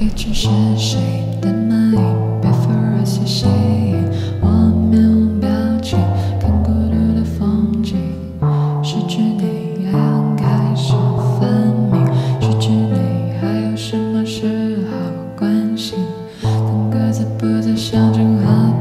一群是谁的蚂蚁？被腐肉所吸引，我面无表情，看孤独的风景。失去你，爱恨开始分明。失去你，还有什么事好关心？当各自不再相敬和。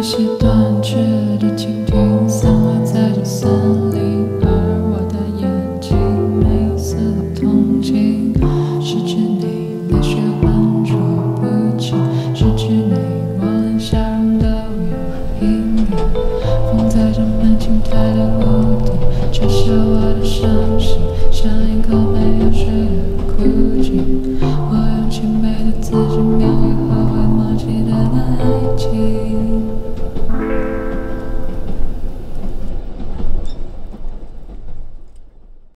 这些断翅的蜻蜓散落在这森林，而我的眼睛没一丝同情。失去你，泪水浑浊不清；失去你，我连笑容都有阴影。风在长满青苔的屋顶吹下我的伤心，像一颗没有。